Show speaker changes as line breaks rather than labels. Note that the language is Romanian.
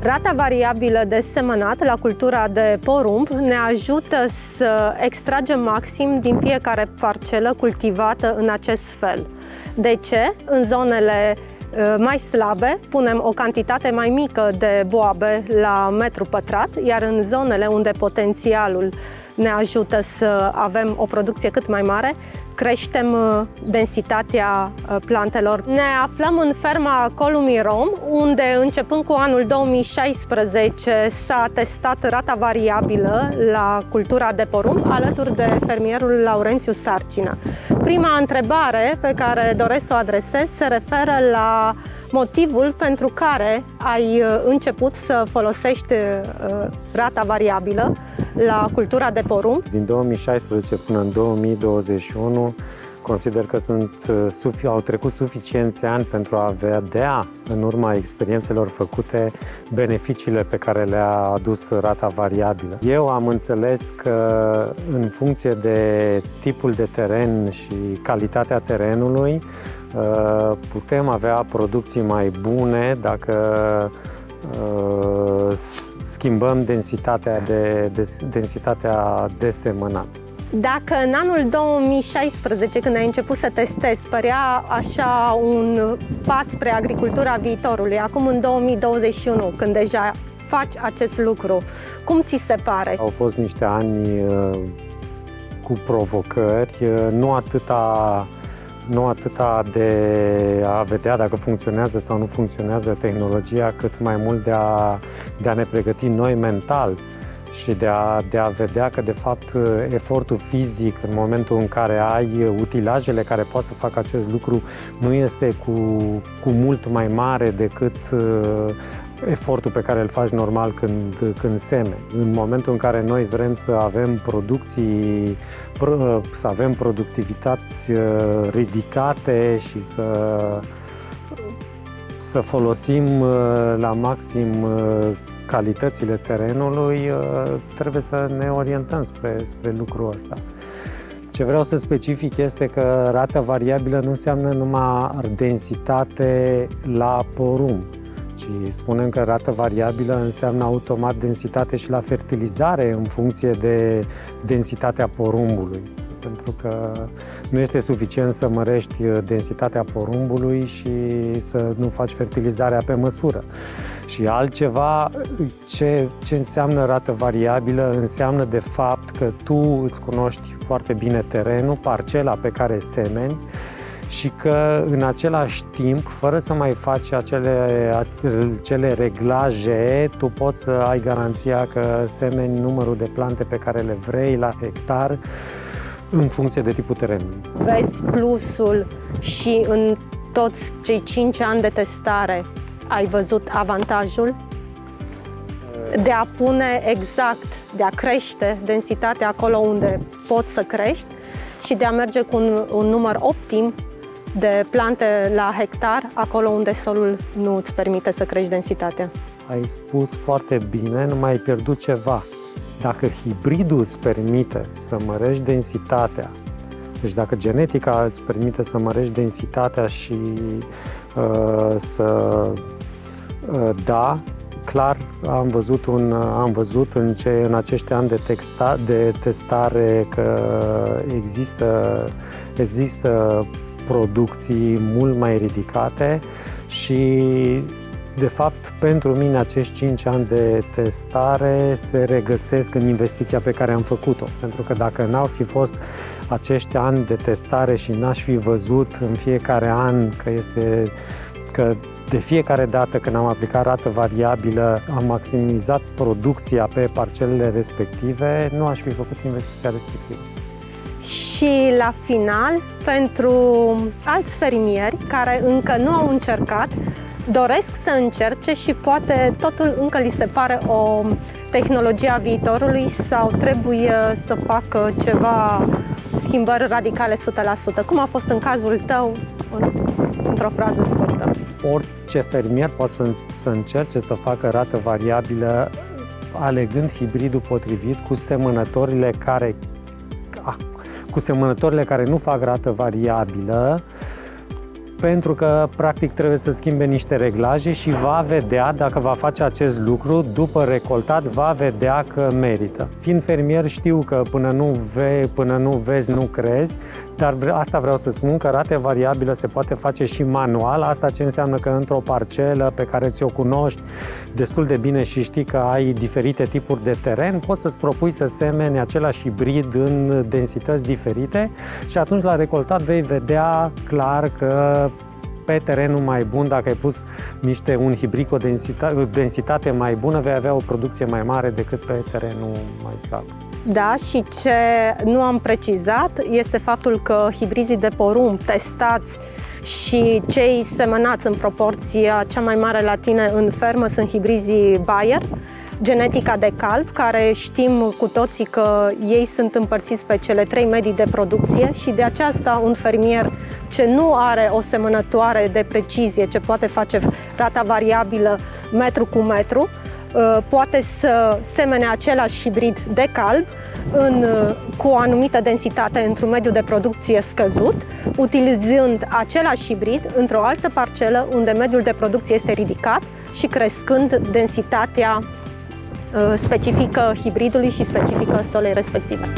Rata variabilă de semănat la cultura de porumb ne ajută să extragem maxim din fiecare parcelă cultivată în acest fel. De ce? În zonele uh, mai slabe punem o cantitate mai mică de boabe la metru pătrat, iar în zonele unde potențialul ne ajută să avem o producție cât mai mare, creștem uh, densitatea uh, plantelor. Ne aflăm în ferma Columi Rom, unde începând cu anul 2016 s-a testat rata variabilă la cultura de porumb alături de fermierul Laurențiu Sarcina. Prima întrebare pe care doresc să o adresez se referă la motivul pentru care ai uh, început să folosești rata variabilă la cultura de porumb.
Din 2016 până în 2021 consider că sunt, uh, au trecut suficienți ani pentru a vedea, în urma experiențelor făcute, beneficiile pe care le-a adus rata variabilă. Eu am înțeles că, în funcție de tipul de teren și calitatea terenului, uh, putem avea producții mai bune dacă uh, schimbăm densitatea de, de, densitatea de semănat.
Dacă în anul 2016, când ai început să testezi, părea așa un pas spre agricultura viitorului, acum în 2021, când deja faci acest lucru, cum ți se pare?
Au fost niște ani uh, cu provocări, uh, nu atâta nu atâta de a vedea dacă funcționează sau nu funcționează tehnologia, cât mai mult de a, de a ne pregăti noi mental și de a, de a vedea că, de fapt, efortul fizic, în momentul în care ai utilajele care pot să facă acest lucru, nu este cu, cu mult mai mare decât efortul pe care îl faci normal când, când seme. În momentul în care noi vrem să avem producții, să avem productivități uh, ridicate și să, să folosim uh, la maxim uh, calitățile terenului, trebuie să ne orientăm spre, spre lucrul ăsta. Ce vreau să specific este că rata variabilă nu înseamnă numai densitate la porumb ci spunem că rată variabilă înseamnă automat densitate și la fertilizare în funcție de densitatea porumbului. Pentru că nu este suficient să mărești densitatea porumbului și să nu faci fertilizarea pe măsură. Și altceva, ce, ce înseamnă rată variabilă, înseamnă de fapt că tu îți cunoști foarte bine terenul, parcela pe care semeni, și că în același timp, fără să mai faci acele, acele reglaje, tu poți să ai garanția că semeni numărul de plante pe care le vrei la hectar în funcție de tipul terenului.
Vezi plusul și în toți cei 5 ani de testare ai văzut avantajul de a pune exact, de a crește densitatea acolo unde poți să crești și de a merge cu un, un număr optim de plante la hectar, acolo unde solul nu îți permite să crești densitatea.
Ai spus foarte bine, nu mai ai pierdut ceva. Dacă hibridul îți permite să mărești densitatea, deci dacă genetica îți permite să mărești densitatea și uh, să uh, da, clar am văzut, un, am văzut în, ce, în acești ani de, texta, de testare că există, există producții mult mai ridicate și de fapt, pentru mine acești 5 ani de testare se regăsesc în investiția pe care am făcut-o. Pentru că dacă n-au fi fost acești ani de testare și n-aș fi văzut în fiecare an că este că de fiecare dată când am aplicat rată variabilă am maximizat producția pe parcelele respective, nu aș fi făcut investiția respectivă
și la final, pentru alți fermieri care încă nu au încercat, doresc să încerce și poate totul încă li se pare o tehnologie a viitorului sau trebuie să facă ceva schimbări radicale 100%, cum a fost în cazul tău, într-o frază scurtă.
Orice fermier poate să, să încerce să facă rată variabilă alegând hibridul potrivit cu semănătorile care cu semănătorile care nu fac rată variabilă, pentru că practic trebuie să schimbe niște reglaje și va vedea dacă va face acest lucru după recoltat, va vedea că merită. Fiind fermier știu că până nu, ve, până nu vezi, nu crezi, dar asta vreau să spun că rate variabilă se poate face și manual. Asta ce înseamnă că într-o parcelă pe care ți-o cunoști destul de bine și știi că ai diferite tipuri de teren, poți să-ți propui să semeni același hibrid în densități diferite și atunci la recoltat vei vedea clar că pe terenul mai bun, dacă ai pus niște, un hibrid cu o densitate, densitate mai bună, vei avea o producție mai mare decât pe terenul mai slab.
Da, și ce nu am precizat este faptul că hibrizii de porumb testați și cei semănați în proporția cea mai mare la tine în fermă sunt hibrizii Bayer, genetica de calp, care știm cu toții că ei sunt împărțiți pe cele trei medii de producție și de aceasta un fermier ce nu are o semănătoare de precizie, ce poate face rata variabilă metru cu metru, uh, poate să semene același hibrid de calb în, uh, cu o anumită densitate într-un mediu de producție scăzut, utilizând același hibrid într-o altă parcelă unde mediul de producție este ridicat și crescând densitatea Uh, specifică hibridului și specifică solei respective.